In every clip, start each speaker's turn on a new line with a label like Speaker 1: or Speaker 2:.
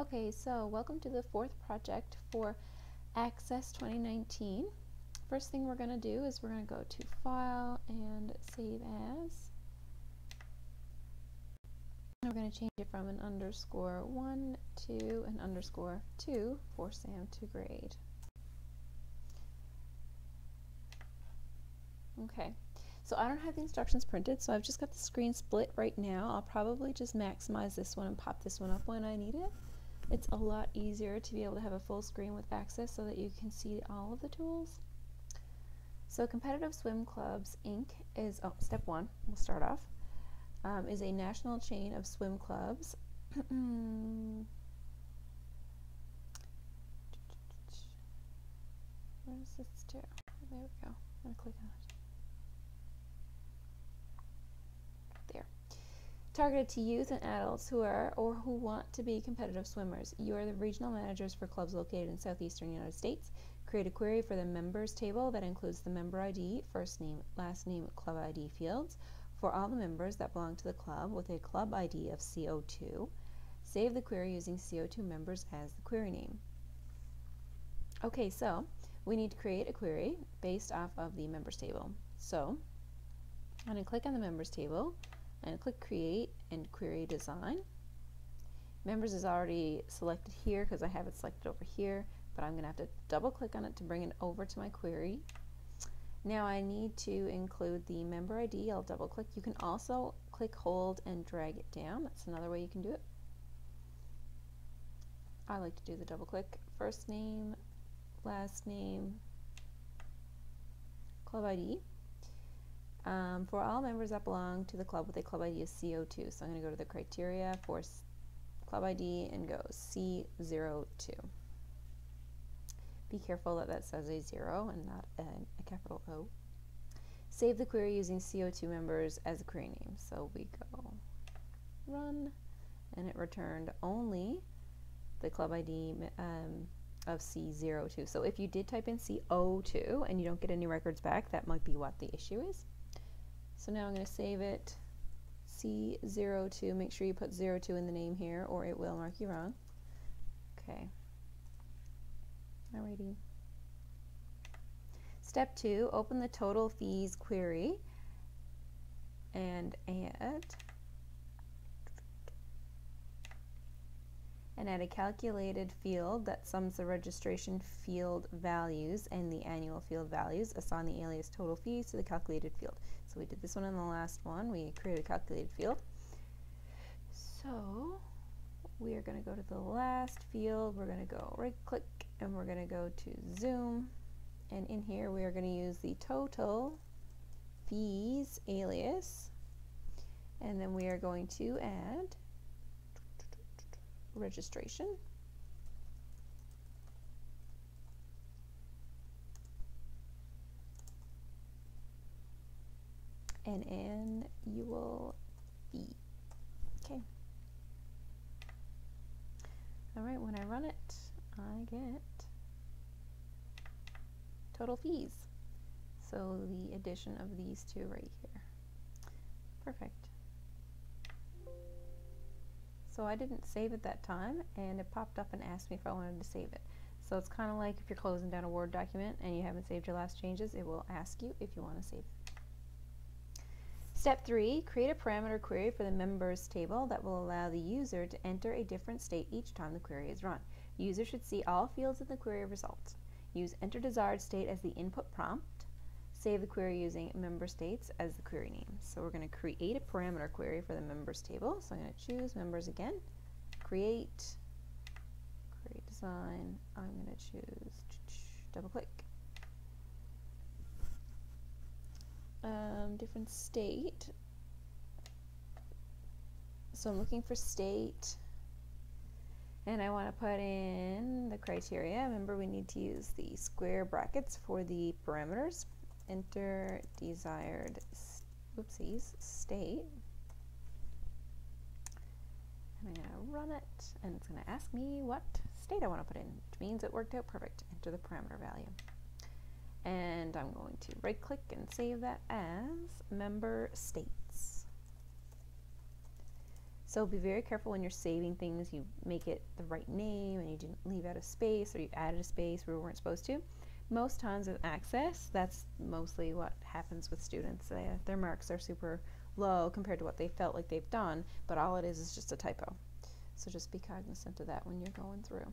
Speaker 1: Okay, so welcome to the fourth project for Access 2019. First thing we're going to do is we're going to go to File and Save As. And we're going to change it from an underscore 1 to an underscore 2 for SAM to grade. Okay, so I don't have the instructions printed, so I've just got the screen split right now. I'll probably just maximize this one and pop this one up when I need it. It's a lot easier to be able to have a full screen with access so that you can see all of the tools. So Competitive Swim Clubs Inc. is, oh, step one, we'll start off, um, is a national chain of swim clubs. Where's this to? There we go. I'm going to click on it. Targeted to youth and adults who are or who want to be competitive swimmers. You are the regional managers for clubs located in southeastern United States. Create a query for the members table that includes the member ID, first name, last name, club ID fields for all the members that belong to the club with a club ID of CO2. Save the query using CO2 members as the query name. Okay, so we need to create a query based off of the members table. So I'm going to click on the members table and click create and query design. Members is already selected here because I have it selected over here, but I'm going to have to double click on it to bring it over to my query. Now I need to include the member ID. I'll double click. You can also click, hold, and drag it down. That's another way you can do it. I like to do the double click. First name, last name, club ID. Um, for all members that belong to the club with a club ID of CO2. So I'm going to go to the criteria for club ID and go C02. Be careful that that says a 0 and not a, a capital O. Save the query using CO2 members as a query name. So we go run, and it returned only the club ID um, of C02. So if you did type in CO2 and you don't get any records back, that might be what the issue is. So now I'm going to save it C02. Make sure you put 02 in the name here or it will mark you wrong. Okay. Alrighty. Step two, open the total fees query and add and add a calculated field that sums the registration field values and the annual field values. Assign the alias total fees to the calculated field. We did this one in the last one. We created a calculated field. So we are going to go to the last field. We're going to go right click and we're going to go to zoom. And in here we are going to use the total fees alias. And then we are going to add registration. And annual fee. Okay. All right, when I run it, I get total fees. So the addition of these two right here. Perfect. So I didn't save it that time and it popped up and asked me if I wanted to save it. So it's kind of like if you're closing down a Word document and you haven't saved your last changes, it will ask you if you want to save it. Step 3, create a parameter query for the members table that will allow the user to enter a different state each time the query is run. The user should see all fields in the query results. Use enter desired state as the input prompt save the query using member states as the query name. So we're going to create a parameter query for the members table. So I'm going to choose members again, create, create design. I'm going to choose, double click. Um, different state. So I'm looking for state and I want to put in the criteria. Remember we need to use the square brackets for the parameters enter desired whoopsies state. And I'm going to run it, and it's going to ask me what state I want to put in, which means it worked out perfect. Enter the parameter value. And I'm going to right click and save that as member states. So be very careful when you're saving things. You make it the right name and you didn't leave out a space or you added a space where we weren't supposed to. Most times with access, that's mostly what happens with students. They, their marks are super low compared to what they felt like they've done, but all it is is just a typo. So just be cognizant of that when you're going through.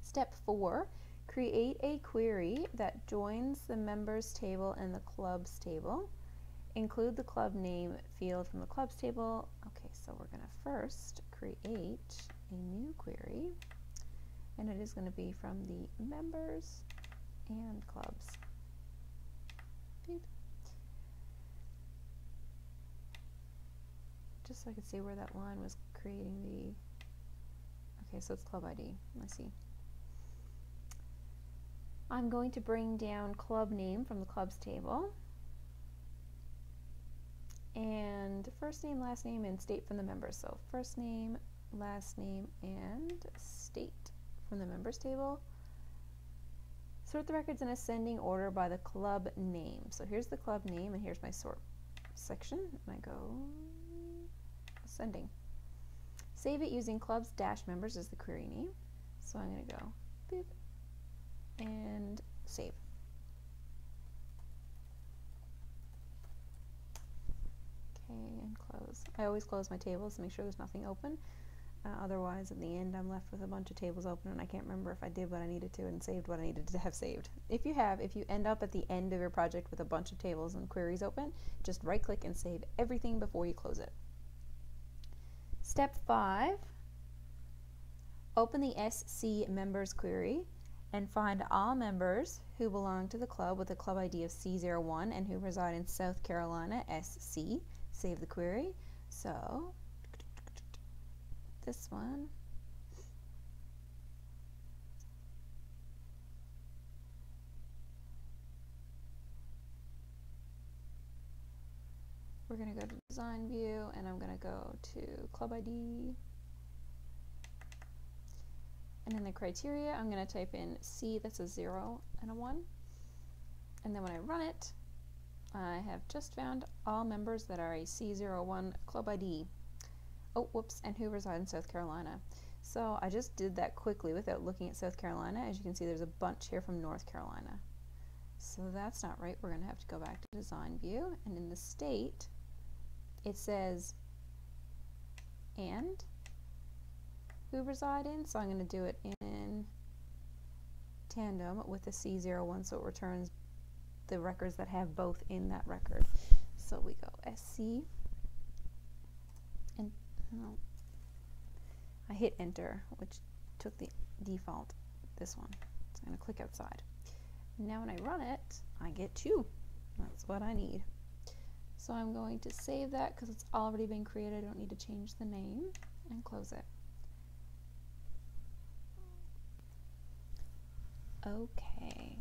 Speaker 1: Step four, create a query that joins the members table and the clubs table. Include the club name field from the clubs table. Okay, so we're going to first create a new query, and it is going to be from the members and clubs. Beep. Just so I could see where that line was creating the, okay, so it's club ID. I see. I'm going to bring down club name from the clubs table and first name, last name, and state from the members. So first name, last name, and state from the members table. Sort the records in ascending order by the club name. So here's the club name, and here's my sort section, and I go ascending. Save it using clubs dash members as the query name. So I'm going to go boop and save. Okay, and close. I always close my tables to make sure there's nothing open. Uh, otherwise, at the end, I'm left with a bunch of tables open and I can't remember if I did what I needed to and saved what I needed to have saved. If you have, if you end up at the end of your project with a bunch of tables and queries open, just right click and save everything before you close it. Step five, open the SC members query and find all members who belong to the club with a club ID of C01 and who reside in South Carolina, SC. Save the query. So, this one. We're going to go to design view and I'm going to go to club ID and in the criteria, I'm going to type in C, that's a 0 and a 1. And then when I run it, I have just found all members that are a C01 club ID. Oh, whoops, and who reside in South Carolina. So I just did that quickly without looking at South Carolina. As you can see, there's a bunch here from North Carolina. So that's not right. We're going to have to go back to design view. And in the state, it says and who reside in. So I'm going to do it in tandem with the C01 so it returns the records that have both in that record. So we go SC and I hit enter which took the default this one. So I'm going to click outside. Now when I run it I get two. That's what I need. So I'm going to save that because it's already been created. I don't need to change the name and close it. Okay.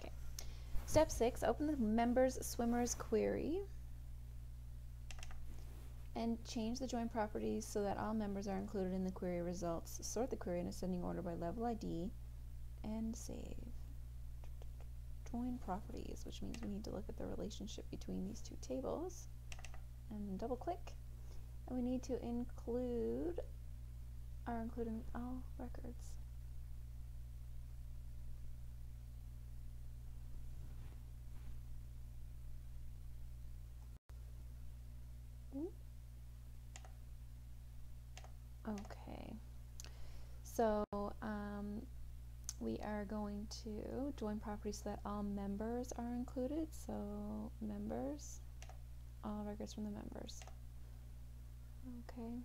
Speaker 1: Okay. Step six, open the members swimmers query and change the join properties so that all members are included in the query results. Sort the query in ascending order by level ID and save. Join properties, which means we need to look at the relationship between these two tables and double click we need to include are including all records. Okay, so um, we are going to join properties so that all members are included. So members, all records from the members. Okay,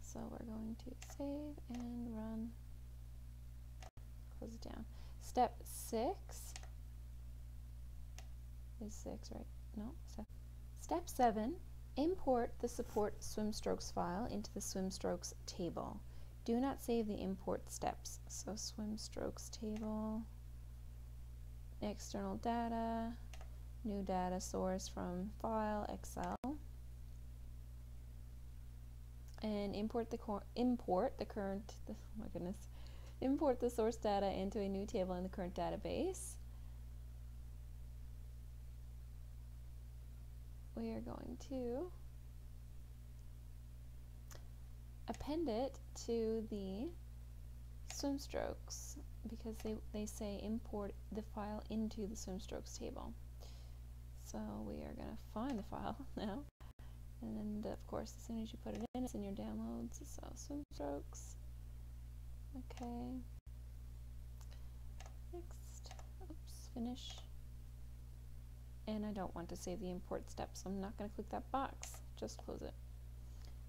Speaker 1: so we're going to save and run, close it down. Step six is six, right? No, seven. Step seven, import the support swim strokes file into the swim strokes table. Do not save the import steps. So swim strokes table, external data, new data source from file, Excel and import the import the current the, oh my goodness import the source data into a new table in the current database we are going to append it to the swim strokes because they, they say import the file into the swim strokes table. So we are going to find the file now. And of course, as soon as you put it in, it's in your downloads. So swim strokes. Okay. Next. Oops, finish. And I don't want to save the import step, so I'm not going to click that box. Just close it.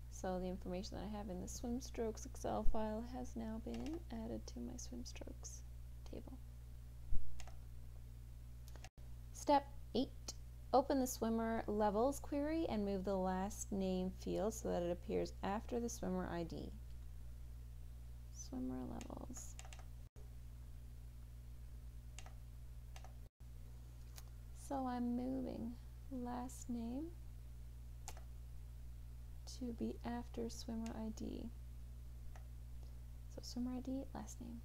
Speaker 1: So the information that I have in the swim strokes Excel file has now been added to my swim strokes table. Step 8. Open the swimmer levels query and move the last name field so that it appears after the swimmer ID. Swimmer levels. So I'm moving last name to be after swimmer ID. So swimmer ID, last name.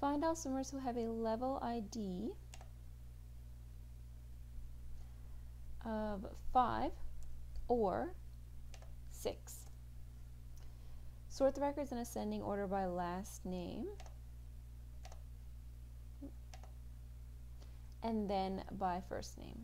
Speaker 1: Find all swimmers who have a level ID of 5 or 6. Sort the records in ascending order by last name. And then by first name.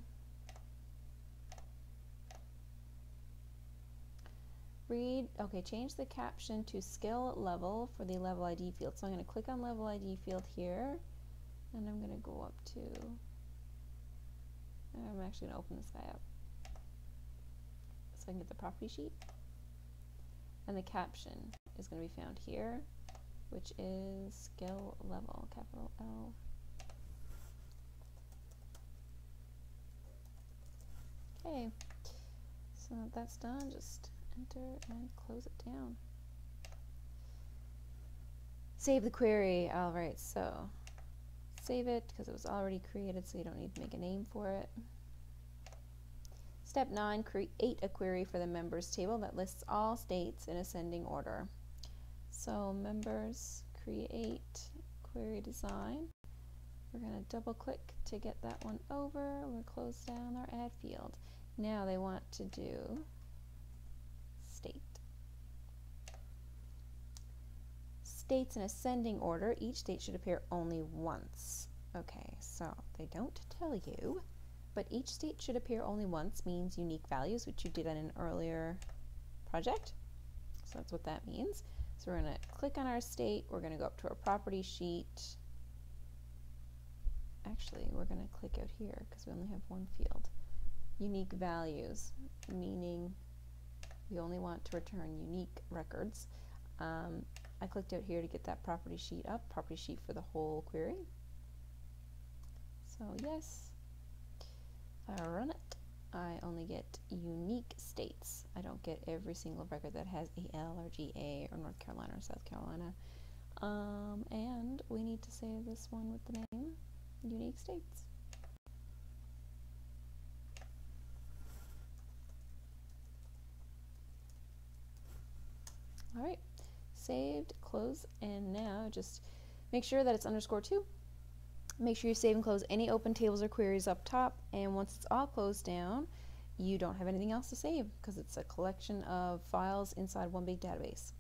Speaker 1: Read, okay, change the caption to skill level for the level ID field. So I'm going to click on level ID field here, and I'm going to go up to I'm actually going to open this guy up so I can get the property sheet. And the caption is going to be found here, which is skill level, capital L. Okay, so that's done, just enter and close it down. Save the query. All right, so save it because it was already created so you don't need to make a name for it. Step 9, create a query for the members table that lists all states in ascending order. So members, create, query design. We're going to double click to get that one over. We're going to close down our add field. Now they want to do state. States in ascending order, each state should appear only once. Okay, so they don't tell you, but each state should appear only once means unique values, which you did in an earlier project. So that's what that means. So we're going to click on our state, we're going to go up to our property sheet. Actually, we're going to click out here because we only have one field. Unique values, meaning we only want to return unique records. Um, I clicked out here to get that property sheet up, property sheet for the whole query. So yes, I run it, I only get unique states. I don't get every single record that has AL or GA or North Carolina or South Carolina. Um, and we need to save this one with the name unique states. All right saved, close, and now just make sure that it's underscore 2. Make sure you save and close any open tables or queries up top, and once it's all closed down, you don't have anything else to save because it's a collection of files inside one big database.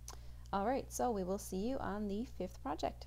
Speaker 1: All right, so we will see you on the fifth project.